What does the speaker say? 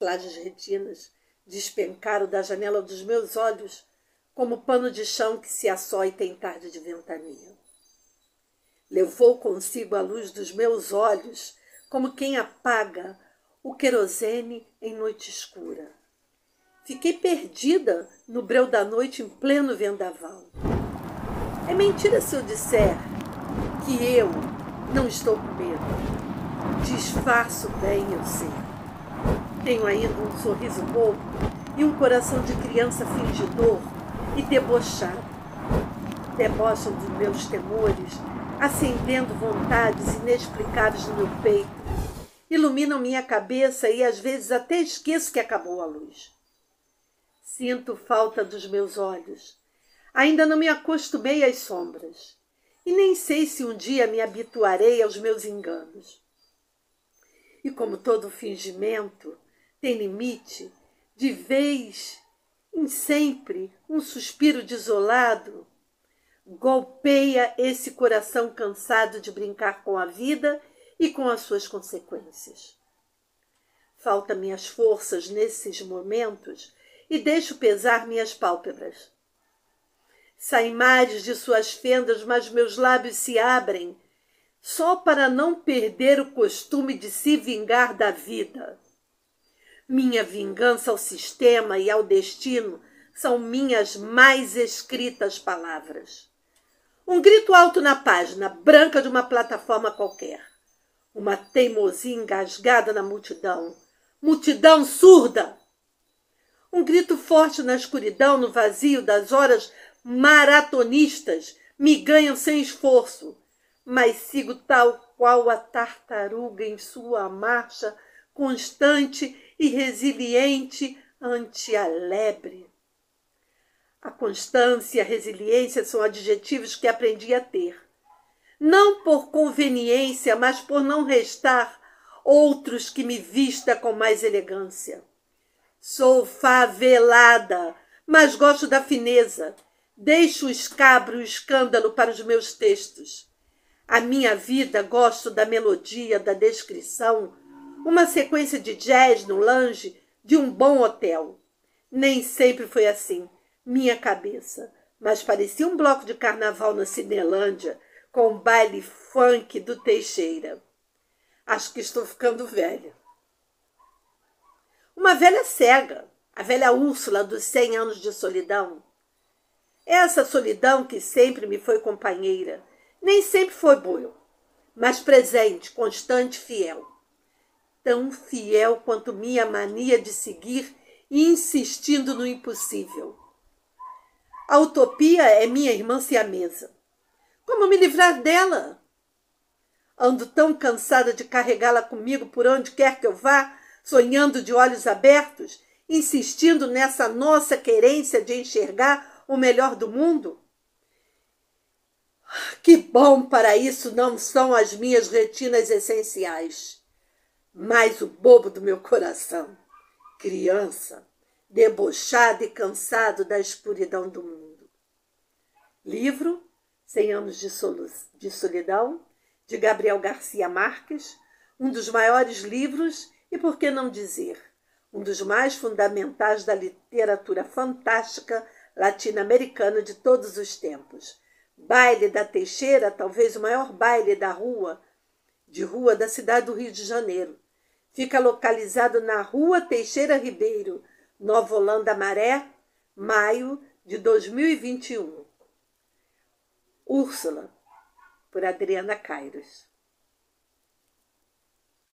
Lajes retinas despencaram da janela dos meus olhos como pano de chão que se açoita em tarde de ventania. Levou consigo a luz dos meus olhos como quem apaga o querosene em noite escura. Fiquei perdida no breu da noite em pleno vendaval. É mentira se eu disser que eu não estou com medo. Disfarço bem, eu sei. Tenho ainda um sorriso bobo e um coração de criança fingidor e debochado. Debocham dos meus temores, acendendo vontades inexplicáveis no meu peito. Iluminam minha cabeça e às vezes até esqueço que acabou a luz. Sinto falta dos meus olhos. Ainda não me acostumei às sombras. E nem sei se um dia me habituarei aos meus enganos. E como todo fingimento tem limite, de vez em sempre um suspiro desolado golpeia esse coração cansado de brincar com a vida e com as suas consequências. Falta minhas forças nesses momentos e deixo pesar minhas pálpebras. Saem mares de suas fendas, mas meus lábios se abrem, só para não perder o costume de se vingar da vida. Minha vingança ao sistema e ao destino são minhas mais escritas palavras. Um grito alto na página, branca de uma plataforma qualquer. Uma teimosia engasgada na multidão. Multidão surda! Um grito forte na escuridão, no vazio das horas maratonistas me ganham sem esforço, mas sigo tal qual a tartaruga em sua marcha constante e resiliente ante a lebre. A constância e a resiliência são adjetivos que aprendi a ter. Não por conveniência, mas por não restar outros que me vista com mais elegância. Sou favelada, mas gosto da fineza Deixo o escabro e o escândalo para os meus textos. A minha vida gosto da melodia, da descrição, uma sequência de jazz no lounge de um bom hotel. Nem sempre foi assim, minha cabeça, mas parecia um bloco de carnaval na Cinelândia com o baile funk do Teixeira. Acho que estou ficando velha. Uma velha cega, a velha Úrsula dos cem anos de solidão, essa solidão que sempre me foi companheira, nem sempre foi boa, mas presente, constante, fiel. Tão fiel quanto minha mania de seguir insistindo no impossível. A utopia é minha irmã siamesa. Como me livrar dela? Ando tão cansada de carregá-la comigo por onde quer que eu vá, sonhando de olhos abertos, insistindo nessa nossa querência de enxergar o melhor do mundo? Que bom para isso não são as minhas retinas essenciais, mas o bobo do meu coração, criança, debochado e cansado da escuridão do mundo. Livro Cem Anos de, de Solidão, de Gabriel Garcia Marques, um dos maiores livros e, por que não dizer, um dos mais fundamentais da literatura fantástica latino-americana de todos os tempos. Baile da Teixeira, talvez o maior baile da rua, de rua da cidade do Rio de Janeiro. Fica localizado na Rua Teixeira Ribeiro, Nova Holanda Maré, maio de 2021. Úrsula, por Adriana Cairos.